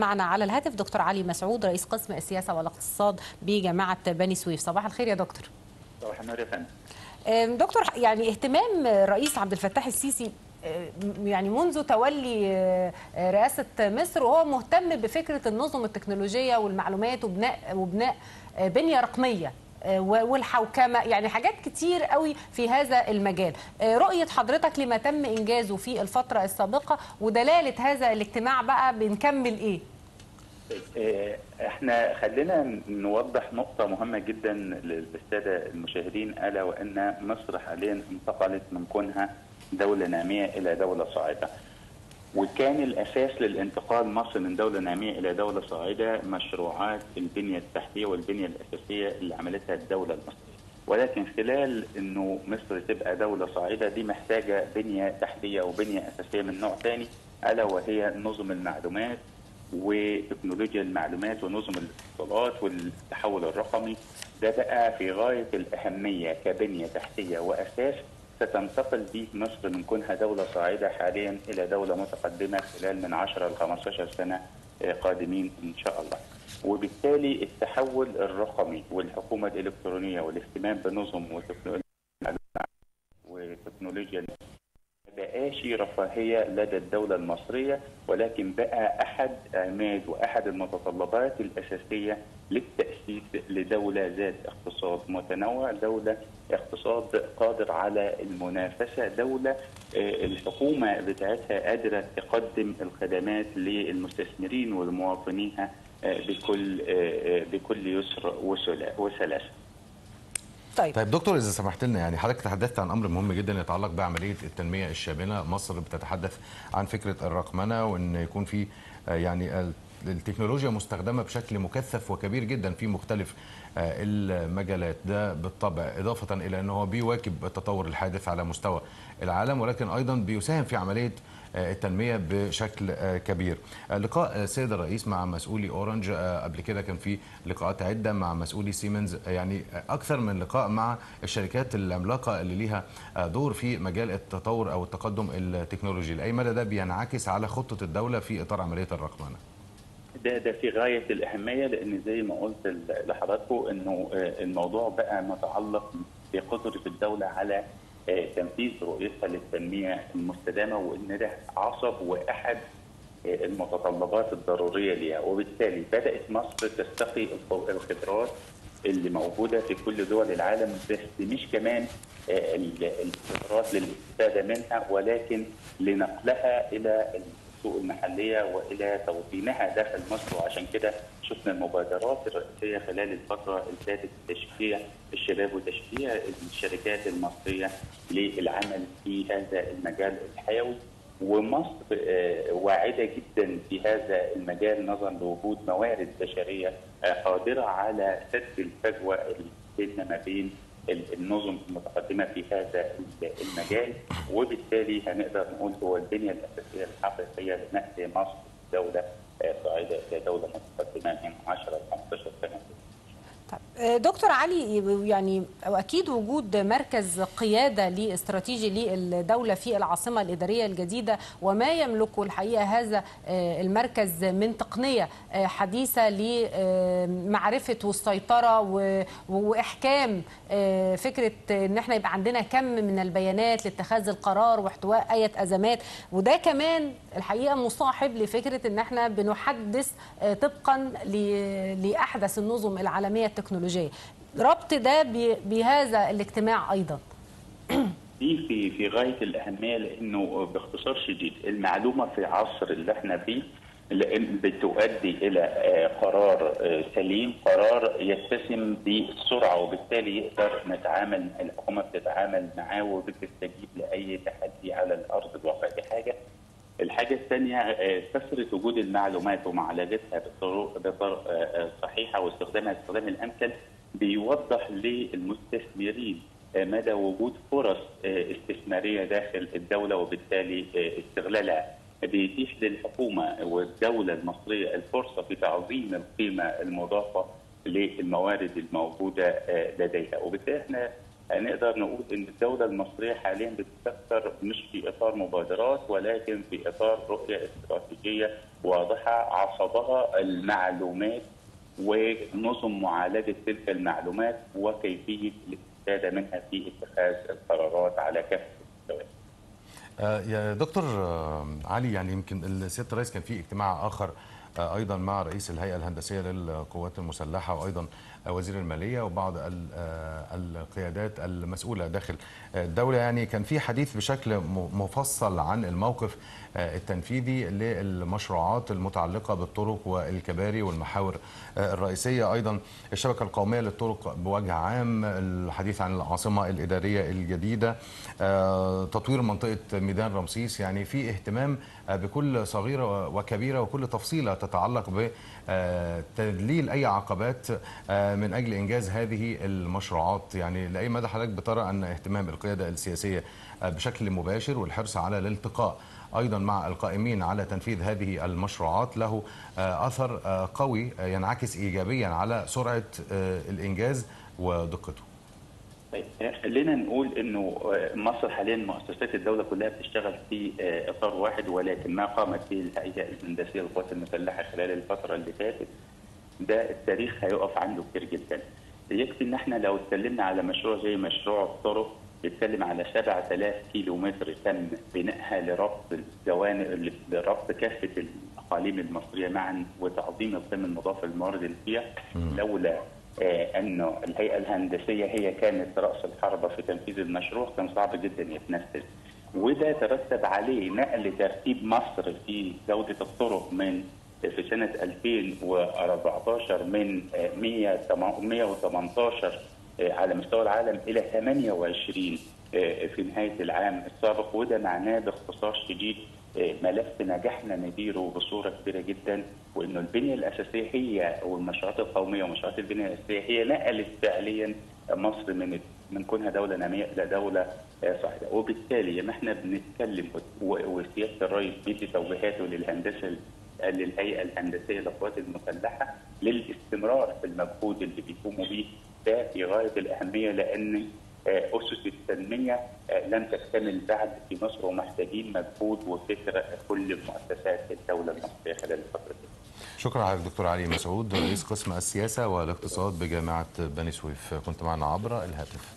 معنا على الهاتف دكتور علي مسعود رئيس قسم السياسة والاقتصاد بجامعة بني سويف. صباح الخير يا دكتور. صباح النور يا فندم. دكتور يعني اهتمام الرئيس عبد الفتاح السيسي يعني منذ تولي رئاسة مصر وهو مهتم بفكرة النظم التكنولوجية والمعلومات وبناء وبناء بنية رقمية والحوكمة يعني حاجات كتير قوي في هذا المجال. رؤية حضرتك لما تم إنجازه في الفترة السابقة ودلالة هذا الاجتماع بقى بنكمل إيه؟ آه، إحنا خلينا نوضح نقطة مهمة جدا للسادة المشاهدين ألا وأن مصر حاليا انتقلت من كونها دولة نامية إلى دولة صاعدة. وكان الأساس للانتقال مصر من دولة نامية إلى دولة صاعدة مشروعات البنية التحتية والبنية الأساسية اللي عملتها الدولة المصرية. ولكن خلال إنه مصر تبقى دولة صاعدة دي محتاجة بنية تحتية وبنية أساسية من نوع ثاني ألا وهي نظم المعلومات وتكنولوجيا المعلومات ونظم الاتصالات والتحول الرقمي ده بقى في غاية الأهمية كبنية تحتية وأساس ستنتقل به مصر من كونها دولة صاعدة حاليا إلى دولة متقدمة خلال من 10 ل 15 سنة قادمين إن شاء الله. وبالتالي التحول الرقمي والحكومة الإلكترونية والاهتمام بنظم وتكنولوجيا بقاش رفاهية لدى الدولة المصرية ولكن بقى أحد عماد وأحد المتطلبات الأساسية للتأسيس لدولة ذات اقتصاد متنوع، دولة اقتصاد قادر على المنافسة، دولة الحكومة بتاعتها قادرة تقدم الخدمات للمستثمرين ولمواطنيها بكل بكل يسر وسلاسة. طيب. طيب دكتور إذا سمحت لنا يعني حضرتك تحدثت عن أمر مهم جدا يتعلق بعملية التنمية الشاملة. مصر بتتحدث عن فكرة الرقمنة وإن يكون في يعني التكنولوجيا مستخدمة بشكل مكثف وكبير جدا في مختلف المجالات ده بالطبع إضافة إلى أنه هو بيواكب التطور الحادث على مستوى العالم ولكن أيضا بيساهم في عملية التنمية بشكل كبير. لقاء السيد الرئيس مع مسؤولي أورنج قبل كده كان في لقاءات عدة مع مسؤولي سيمنز يعني أكثر من لقاء مع الشركات العملاقة اللي ليها دور في مجال التطور أو التقدم التكنولوجي، لأي مدى ده بينعكس على خطة الدولة في إطار عملية الرقمنة؟ ده ده في غاية الأهمية لأن زي ما قلت لحضراتكم إنه الموضوع بقى متعلق بقدرة الدولة على تنفيذ رؤيتها للتنمية المستدامة وإن ده عصب وأحد المتطلبات الضرورية ليها. وبالتالي بدأت مصر تستقي الخبرات اللي موجودة في كل دول العالم بس مش كمان الخبرات للاستفادة منها ولكن لنقلها إلى السوق المحلية وإلى توطينها داخل مصر. وعشان كده شفنا المبادرات الرئيسية خلال الفترة اللي فاتت تشجيع الشباب وتشجيع الشركات المصرية للعمل في هذا المجال الحيوي. ومصر واعدة جدا في هذا المجال نظرا لوجود موارد بشرية قادرة على سد الفجوة اللي ما بين النظم المتقدمة في هذا المجال وبالتالي هنقدر نقول هو البنية الأساسية الحقيقية لنقل مصر دوله صاعده إلى دولة متقدمة من 10 ل 15 سنة. طيب دكتور علي يعني أكيد وجود مركز قيادة لإستراتيجي للدولة في العاصمة الإدارية الجديدة وما يملكه الحقيقة هذا المركز من تقنية حديثة لمعرفة والسيطرة وإحكام فكرة إن إحنا يبقى عندنا كم من البيانات لاتخاذ القرار واحتواء أي أزمات. وده كمان الحقيقة مصاحب لفكرة إن إحنا بنحدث طبقا لأحدث النظم العالمية التكنولوجية. ربط ده بهذا الاجتماع أيضا. دي في في غاية الأهمية لأنه باختصار شديد المعلومة في العصر اللي إحنا فيه بتؤدي إلى قرار سليم قرار يتسم بالسرعه وبالتالي يقدر نتعامل الحكومة بتتعامل معاه وبتستجيب لأي تحدي على الأرض الواقع. دي حاجة الحاجة الثانية كثرة وجود المعلومات ومعالجتها بطرق صحيحة واستخدامها الاستخدام الأمثل بيوضح للمستثمرين مدى وجود فرص استثمارية داخل الدولة وبالتالي استغلالها. بيتيح للحكومة والدولة المصرية الفرصة في تعظيم القيمة المضافة للموارد الموجودة لديها. وبالتالي إحنا نقدر نقول إن الدولة المصرية حاليا بتفكر مش في إطار مبادرات ولكن في إطار رؤية استراتيجية واضحة عصبها المعلومات ونظم معالجة تلك المعلومات وكيفية الاستفادة منها في اتخاذ القرارات على كافه المستويات. آه، يا دكتور آه، علي يعني يمكن سياده الرئيس كان في اجتماع آخر أيضا مع رئيس الهيئة الهندسية للقوات المسلحة وأيضا وزير المالية وبعض آه، القيادات المسؤولة داخل الدولة. يعني كان في حديث بشكل مفصل عن الموقف آه، التنفيذي للمشروعات المتعلقة بالطرق والكباري والمحاور آه، الرئيسية. أيضا الشبكة القومية للطرق بوجه عام الحديث عن العاصمة الإدارية الجديدة تطوير منطقة ميدان رمسيس. يعني في اهتمام بكل صغيرة وكبيرة وكل تفصيلة تتعلق بتدليل أي عقبات آه، من أجل إنجاز هذه المشروعات. يعني لأي مدى حضرتك بترى أن اهتمام القيادة السياسية آه، بشكل مباشر والحرص على الالتقاء أيضا مع القائمين على تنفيذ هذه المشروعات له آه، أثر آه، قوي آه، ينعكس ايجابيا على سرعة آه، الإنجاز ودقته. خلينا نقول إنه مصر حاليا مؤسسات الدولة كلها بتشتغل في إطار واحد ولكن ما قامت به الهيئة الهندسية للقوات المسلحة خلال الفترة اللي فاتت. ده التاريخ هيقف عنده كتير جدا. يكفي إن إحنا لو اتكلمنا على مشروع زي مشروع الطرق بيتكلم على 7000 كيلو متر تم بنائها لربط الجوانب لربط كافة الأقاليم المصرية معا وتعظيم القيمه المضافه للموارد اللي فيها. لولا آه، أنه الهيئة الهندسية هي كانت رأس الحربة في تنفيذ المشروع كان صعب جدا يتنفذ. وده ترتب عليه نقل ترتيب مصر في جودة الطرق من في سنة 2014 من آه، 100 118 آه، على مستوى العالم إلى 28 آه، في نهاية العام السابق وده معناه باختصار شديد آه، ملف نجحنا نديره بصورة كبيرة جدا وإنه البنية الأساسية هي والمشروعات القومية ومشروعات البنية الأساسية هي نقلت فعليا مصر من من كونها دولة نامية إلى دولة آه، صاعدة. وبالتالي لما إحنا بنتكلم وسيادة الرئيس بيدي توجيهاته للهندسة للهيئة الهندسية للقوات المسلحة للاستمرار في المجهود اللي بيقوموا به ده في غاية الأهمية لأن آه، أسس التنمية آه، لم تكتمل بعد في مصر ومحتاجين مجهود وفكر كل مؤسسات الدولة المصريه خلال الفترة دي. شكرا على الدكتور علي مسعود رئيس قسم السياسة والاقتصاد بجامعة بني سويف كنت معنا عبر الهاتف